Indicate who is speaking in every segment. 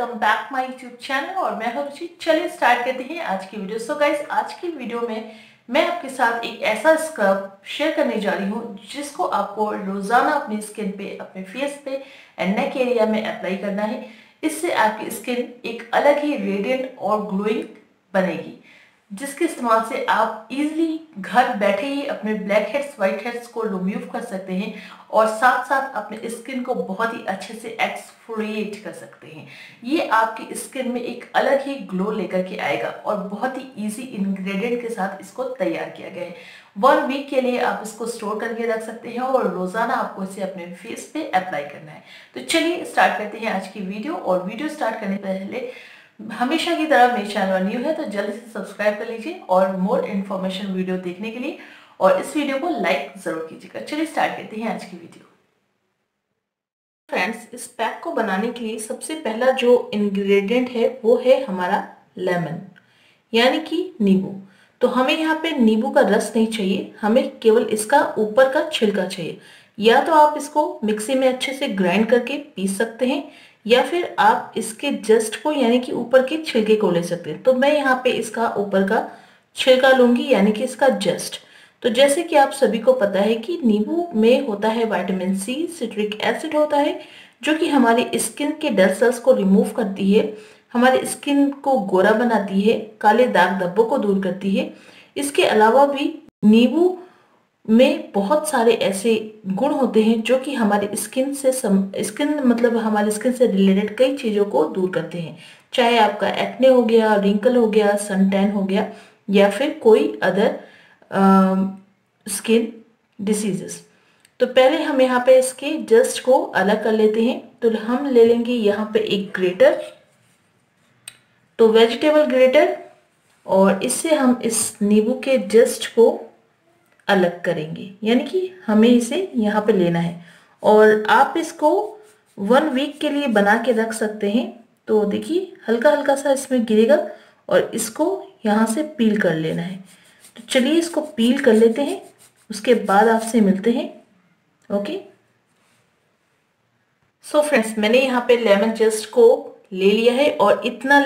Speaker 1: Welcome back my YouTube channel और मैं हूँ रुचि। चलिए स्टार्ट करते हैं आज की वीडियो सो गाइस आज की वीडियो में मैं आपके साथ एक ऐसा स्क्रब शेयर करने जा रही हूँ, जिसको आपको रोज़ाना अपनी स्किन पे, अपने फेस पे एंड नेक एरिया में अप्लाई करना है। इससे आपकी स्किन एक अलग ही रेडियंट और ग्लोइंग बनेगी। जिसके इस्तेमाल से आप इजीली घर बैठे ही अपने ब्लैक हेड्स व्हाइट हेड्स को रिमूव कर सकते हैं और साथ साथ अपने स्किन को बहुत ही अच्छे से एक्सफोलिएट कर सकते हैं। ये आपकी स्किन में एक अलग ही ग्लो लेकर के आएगा और बहुत ही इजी इंग्रेडिएंट के साथ इसको तैयार किया गया है। वन वीक के लिए आप इसको स्टोर करके रख सकते हैं और रोज़ाना आपको इसे अपने फेस पे अप्लाई करना है। तो चलिए स्टार्ट करते हैं आज की वीडियो और वीडियो स्टार्ट करने पहले हमेशा की तरह मेरे चैनल न्यू है तो जल्दी से सब्सक्राइब कर लीजिए और मोर इन्फॉर्मेशन वीडियो देखने के लिए। और इस वीडियो को लाइक ज़रूर कीजिएगा। चलिए स्टार्ट करते हैं आज की वीडियो फ्रेंड्स इस पैक को बनाने के लिए सबसे पहला जो इंग्रेडिएंट है, वो है हमारा लेमन यानी कि नींबू। तो हमें यहाँ पे नींबू का रस नहीं चाहिए, हमें केवल इसका ऊपर का छिलका चाहिए। या तो आप इसको मिक्सी में अच्छे से ग्राइंड करके पीस सकते हैं या फिर आप इसके जस्ट को यानी कि ऊपर के छिलके को ले सकते हैं। तो मैं यहाँ पे इसका ऊपर का छिलका लूँगी, यानी कि इसका जस्ट। तो जैसे कि आप सभी को पता है कि नींबू में होता है विटामिन सी सिट्रिक एसिड होता है, जो कि हमारी स्किन के डल सेल्स को रिमूव करती है, हमारी स्किन को गोरा बनाती है, काले दाग धब्बों को दूर करती है। इसके अलावा भी नींबू में बहुत सारे ऐसे गुण होते हैं जो कि हमारे स्किन से सम, स्किन मतलब हमारे स्किन से रिलेटेड कई चीज़ों को दूर करते हैं। चाहे आपका एक्ने हो गया रिंकल हो गया सन टैन हो गया या फिर कोई अदर स्किन डिसीजेस तो पहले हम यहाँ पे इसके जस्ट को अलग कर लेते हैं। तो हम ले लेंगे यहाँ पे एक ग्रेटर तो वेजिटेबल ग्रेटर और इससे हम इस नींबू के जस्ट को अलग करेंगे। यानी कि हमें इसे यहाँ पे लेना है। और आप इसको वन वीक के लिए बना के रख सकते हैं। तो देखिए हल्का हल्का सा इसमें गिरेगा और इसको यहाँ से पील कर लेना है। तो चलिए इसको पील कर लेते हैं। उसके बाद आपसे मिलते हैं। ओके सो फ्रेंड्स मैंने यहाँ पे लेमन जस्ट को ले लिया है और इतना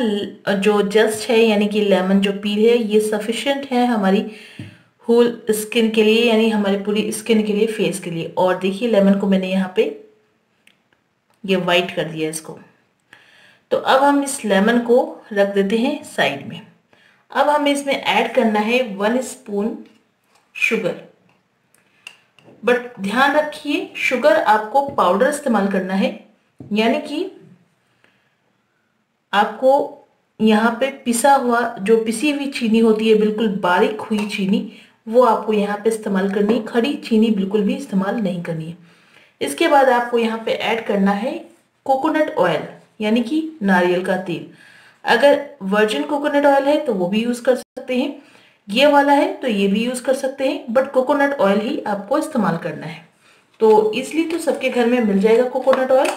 Speaker 1: जो जस्ट है, यानी कि लेमन जो पील है, ये सफिशिएंट है हमारी होल स्किन के लिए, यानी हमारी पूरी स्किन के लिए फेस के लिए। और देखिए लेमन को मैंने यहाँ पे ये वाइट कर दिया इसको। तो अब हम इस लेमन को रख देते हैं साइड में। अब हमें इसमें ऐड करना है वन स्पून शुगर बट ध्यान रखिए शुगर आपको पाउडर इस्तेमाल करना है। यानी कि आपको यहाँ पे पिसा हुआ, जो पिसी हुई चीनी होती है, बिल्कुल बारीक हुई चीनी वो आपको यहाँ पे इस्तेमाल करनी है। खड़ी चीनी बिल्कुल भी इस्तेमाल नहीं करनी है। इसके बाद आपको यहाँ पे ऐड करना है कोकोनट ऑयल यानी कि नारियल का तेल। अगर वर्जिन कोकोनट ऑयल है तो वो भी यूज़ कर सकते हैं। ये वाला है तो ये भी यूज़ कर सकते हैं। बट कोकोनट ऑयल ही आपको इस्तेमाल करना है। तो इसलिए तो सबके घर में मिल जाएगा कोकोनट ऑयल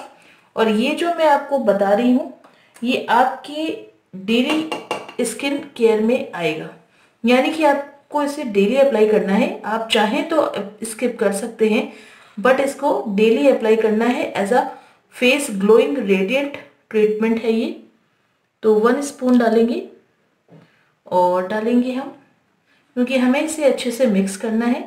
Speaker 1: और ये जो मैं आपको बता रही हूँ, ये आपके डेली स्किन केयर में आएगा। यानी कि आप आपको इसे डेली अप्लाई करना है। आप चाहें तो स्किप कर सकते हैं बट इसको डेली अप्लाई करना है as a face glowing radiant treatment है ये। तो वन स्पून डालेंगे और डालेंगे हम, क्योंकि हमें इसे अच्छे से मिक्स करना है।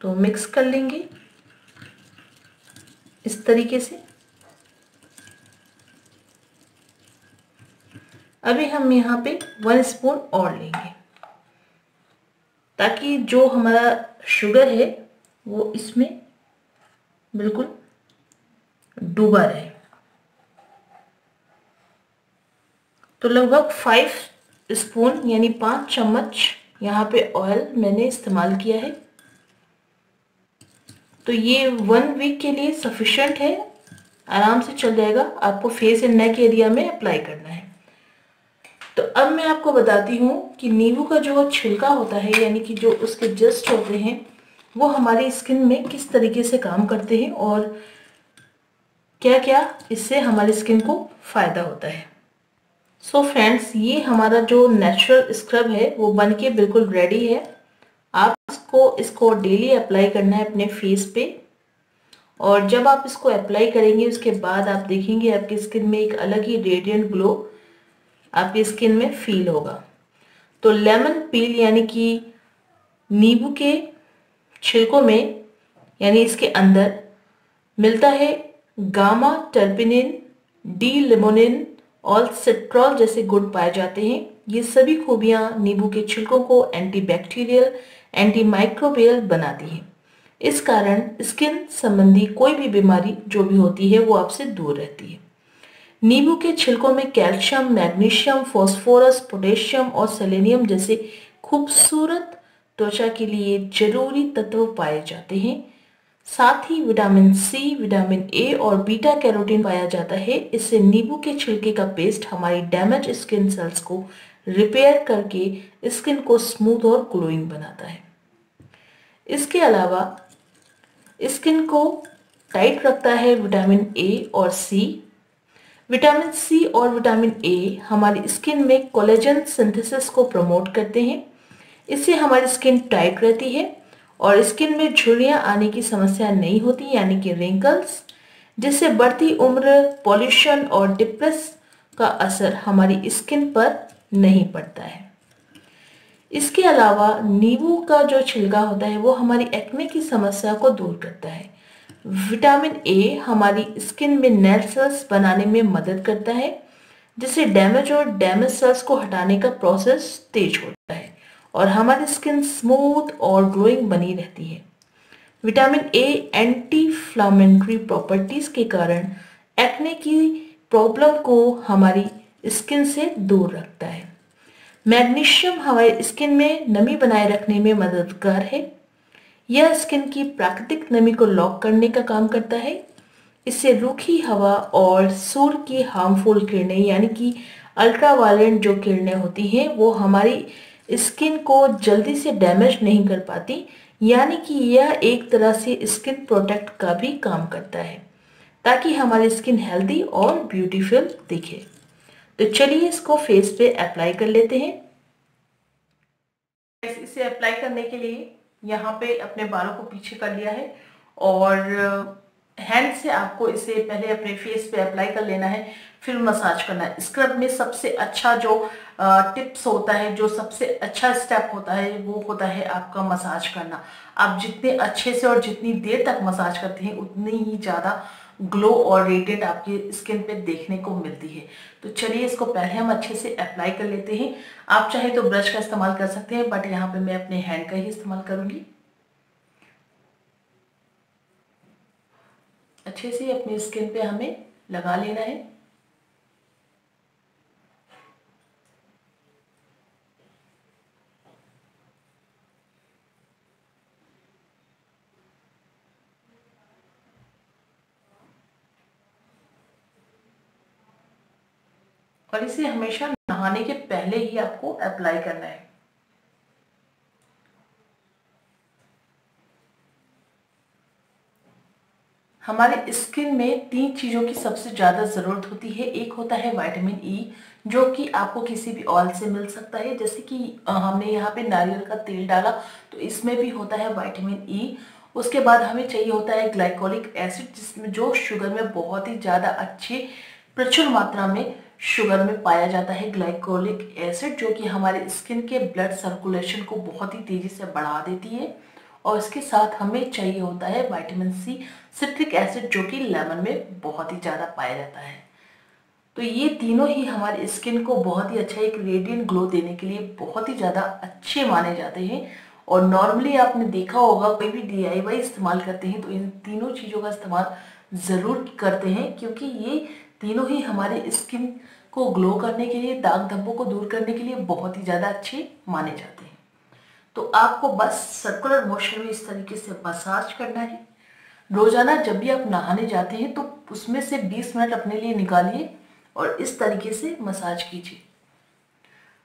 Speaker 1: तो मिक्स कर लेंगे। इस तरीके से। अभी हम यहाँ पे वन स्पून और लेंगे, ताकि जो हमारा शुगर है, वो इसमें बिल्कुल डूबा रहे। तो लगभग फाइव स्पून यानी पाँच चम्मच यहाँ पे ऑयल मैंने इस्तेमाल किया है। तो ये वन वीक के लिए सफिशेंट है। आराम से चल जाएगा। आपको फेस एंड नेक एरिया में अप्लाई करना है। तो अब मैं आपको बताती हूँ कि नींबू का जो छिलका होता है, यानी कि जो उसके जस्ट होते हैं, वो हमारी स्किन में किस तरीके से काम करते हैं और क्या क्या इससे हमारी स्किन को फ़ायदा होता है। सो so फ्रेंड्स ये हमारा जो नेचुरल स्क्रब है, वो बन के बिल्कुल रेडी है। आप इसको इसको डेली अप्लाई करना है अपने फेस पे। और जब आप इसको अप्लाई करेंगे, उसके बाद आप देखेंगे आपकी स्किन में एक अलग ही रेडियंट ग्लो आपकी स्किन में फील होगा। तो लेमन पील यानी कि नींबू के छिलकों में, यानी इसके अंदर, मिलता है गामा टर्पिनिन डी लिमोनिन और सिट्रॉल जैसे गुण पाए जाते हैं। ये सभी खूबियाँ नींबू के छिलकों को एंटीबैक्टीरियल एंटीमाइक्रोबियल बनाती हैं। इस कारण स्किन संबंधी कोई भी बीमारी जो भी होती है, वो आपसे दूर रहती है। नींबू के छिलकों में कैल्शियम मैग्नीशियम फॉस्फोरस पोटेशियम और सेलेनियम जैसे खूबसूरत त्वचा के लिए ज़रूरी तत्व पाए जाते हैं। साथ ही विटामिन सी विटामिन ए और बीटा कैरोटीन पाया जाता है। इससे नींबू के छिलके का पेस्ट हमारी डैमेज स्किन सेल्स को रिपेयर करके स्किन को स्मूथ और ग्लोइंग बनाता है। इसके अलावा स्किन को टाइट रखता है विटामिन ए और सी विटामिन सी और विटामिन ए हमारी स्किन में कोलेजन सिंथेसिस को प्रमोट करते हैं। इससे हमारी स्किन टाइट रहती है। और स्किन में झुर्रियाँ आने की समस्या नहीं होती, यानी कि रिंकल्स जिससे बढ़ती उम्र पॉल्यूशन और डिप्रेस का असर हमारी स्किन पर नहीं पड़ता है। इसके अलावा नींबू का जो छिलका होता है, वो हमारी एक्ने की समस्या को दूर करता है। विटामिन ए हमारी स्किन में नेल सेल्स बनाने में मदद करता है, जिससे डैमेज और डैमेज सेल्स को हटाने का प्रोसेस तेज होता है। और हमारी स्किन स्मूथ और ग्लोइंग बनी रहती है। Vitamin A anti inflammatory properties के कारण एक्ने की प्रॉब्लम को हमारी स्किन से दूर रखता है। मैग्नीशियम हमारे स्किन में नमी बनाए रखने में मददगार है। यह स्किन की प्राकृतिक नमी को लॉक करने का काम करता है। इससे रूखी हवा और सूर्य की हार्मफुल किरणें, यानी कि अल्ट्रावायलेंट जो किरणें होती हैं, वो हमारी स्किन को जल्दी से डैमेज नहीं कर पाती, यानी कि यह एक तरह से स्किन प्रोटेक्ट का भी काम करता है, ताकि हमारी स्किन हेल्दी और ब्यूटीफुल दिखे। तो चलिए इसको फेस पे अप्लाई कर लेते हैं। इसे अप्लाई करने के लिए यहाँ पे अपने बालों को पीछे कर लिया है और हैंड से आपको इसे पहले अपने फेस पे अप्लाई कर लेना है, फिर मसाज करना है। स्क्रब में सबसे अच्छा जो टिप्स होता है, जो सबसे अच्छा स्टेप होता है, वो होता है आपका मसाज करना। आप जितने अच्छे से और जितनी देर तक मसाज करते हैं, उतनी ही ज़्यादा ग्लो और रेटेड आपकी स्किन पे देखने को मिलती है। तो चलिए इसको पहले हम अच्छे से अप्लाई कर लेते हैं। आप चाहे तो ब्रश का इस्तेमाल कर सकते हैं बट यहाँ पे मैं अपने हैंड का ही इस्तेमाल करूँगी। अच्छे से अपनी स्किन पे हमें लगा लेना है। और इसे हमेशा नहाने के पहले ही आपको अप्लाई करना है। हमारे स्किन में तीन चीज़ों की सबसे ज़्यादा ज़रूरत होती है। एक होता है विटामिन ई e, जो कि आपको किसी भी ऑयल से मिल सकता है। जैसे कि हमने यहाँ पे नारियल का तेल डाला तो इसमें भी होता है विटामिन ई e। उसके बाद हमें चाहिए होता है ग्लाइकोलिक एसिड जिसमें जो शुगर में बहुत ही ज़्यादा अच्छी प्रचुर मात्रा में शुगर में पाया जाता है ग्लाइकोलिक एसिड जो कि हमारे स्किन के ब्लड सर्कुलेशन को बहुत ही तेज़ी से बढ़ा देती है। और इसके साथ हमें चाहिए होता है विटामिन सी सिट्रिक एसिड जो कि लेमन में बहुत ही ज़्यादा पाया जाता है। तो ये तीनों ही हमारे स्किन को बहुत ही अच्छा एक रेडियंट ग्लो देने के लिए बहुत ही ज़्यादा अच्छे माने जाते हैं। और नॉर्मली आपने देखा होगा, कोई भी डी इस्तेमाल करते हैं तो इन तीनों चीज़ों का इस्तेमाल ज़रूर करते हैं, क्योंकि ये तीनों ही हमारे स्किन को ग्लो करने के लिए, दाग धब्बों को दूर करने के लिए बहुत ही ज़्यादा अच्छे माने जाते हैं। तो आपको बस सर्कुलर मोशन में इस तरीके से मसाज करना है। रोज़ाना जब भी आप नहाने जाते हैं तो उसमें से 20 मिनट अपने लिए निकालिए और इस तरीके से मसाज कीजिए।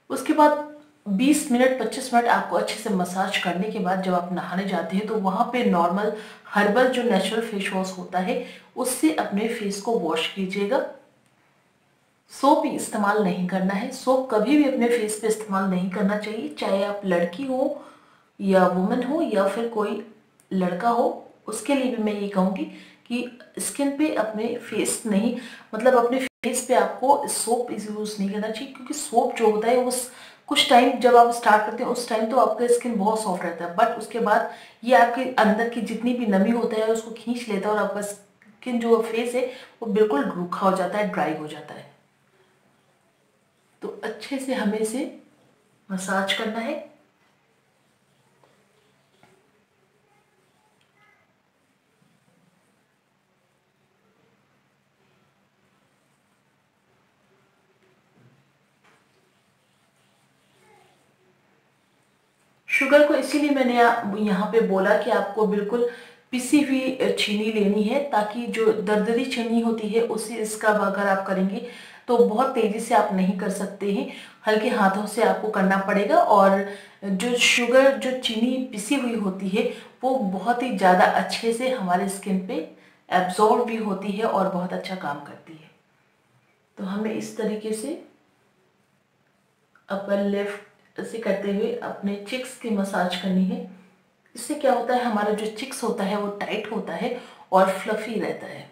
Speaker 1: उसके बाद 20 मिनट 25 मिनट आपको अच्छे से मसाज करने के बाद जब आप नहाने जाते हैं तो वहाँ पे नॉर्मल हर्बल जो नेचुरल फेस वॉश होता है, उससे अपने फेस को वॉश कीजिएगा। सोप इस्तेमाल नहीं करना है। सोप कभी भी अपने फेस पे इस्तेमाल नहीं करना चाहिए। चाहे आप लड़की हो या वुमेन हो या फिर कोई लड़का हो, उसके लिए भी मैं ये कहूँगी कि स्किन पे अपने फेस नहीं मतलब अपने फेस पे आपको सोप यूज़ नहीं करना चाहिए। क्योंकि सोप जो होता है, उस कुछ टाइम जब आप स्टार्ट करते हैं, उस टाइम तो आपका स्किन बहुत सॉफ्ट रहता है। बट उसके बाद ये आपके अंदर की जितनी भी नमी होता है, उसको खींच लेता है और आपका स्किन जो फेस है, वो बिल्कुल रूखा हो जाता है ड्राई हो जाता है। तो अच्छे से हमें इसे मसाज करना है। शुगर को इसीलिए मैंने यहाँ पे बोला कि आपको बिल्कुल पिसी हुई चीनी लेनी है, ताकि जो दरदरी चीनी होती है, उसे इसका अगर आप करेंगे तो बहुत तेज़ी से आप नहीं कर सकते हैं। हल्के हाथों से आपको करना पड़ेगा और जो शुगर जो चीनी पिसी हुई होती है, वो बहुत ही ज़्यादा अच्छे से हमारे स्किन पे एब्जॉर्ब भी होती है और बहुत अच्छा काम करती है। तो हमें इस तरीके से अपर लेफ़्ट से करते हुए अपने चिक्स की मसाज करनी है। इससे क्या होता है, हमारा जो चिक्स होता है, वो टाइट होता है और फ्लफी रहता है।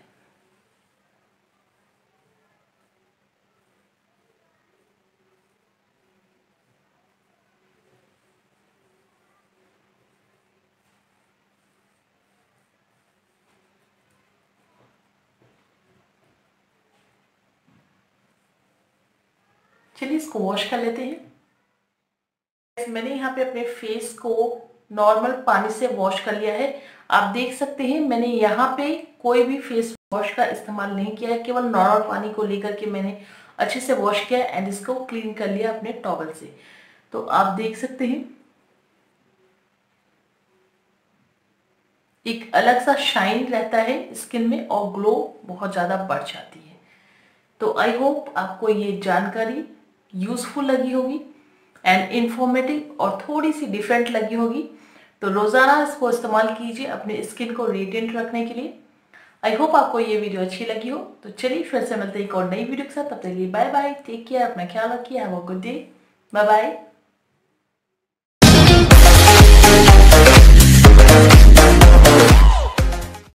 Speaker 1: चलिए इसको वॉश कर लेते हैं। मैंने यहाँ पे अपने फेस को नॉर्मल पानी से वॉश कर लिया है। आप देख सकते हैं, मैंने यहाँ पे कोई भी फेस वॉश का इस्तेमाल नहीं किया है। केवल नॉर्मल पानी को लेकर के मैंने अच्छे से वॉश किया एंड इसको क्लीन कर लिया अपने टॉवल से। तो आप देख सकते हैं, एक अलग सा शाइन रहता है स्किन में और ग्लो बहुत ज़्यादा बढ़ जाती है। तो आई होप आपको ये जानकारी यूजफुल लगी होगी एंड इन्फॉर्मेटिव और थोड़ी सी डिफरेंट लगी होगी। तो रोज़ाना इसको इस्तेमाल कीजिए अपने स्किन को रेडियंट रखने के लिए। आई होप आपको ये वीडियो अच्छी लगी हो। तो चलिए फिर से मिलते हैं एक और नई वीडियो के साथ। तब तक लिए बाय बाय टेक केयर अपना ख्याल रखिए। Have a good day bye bye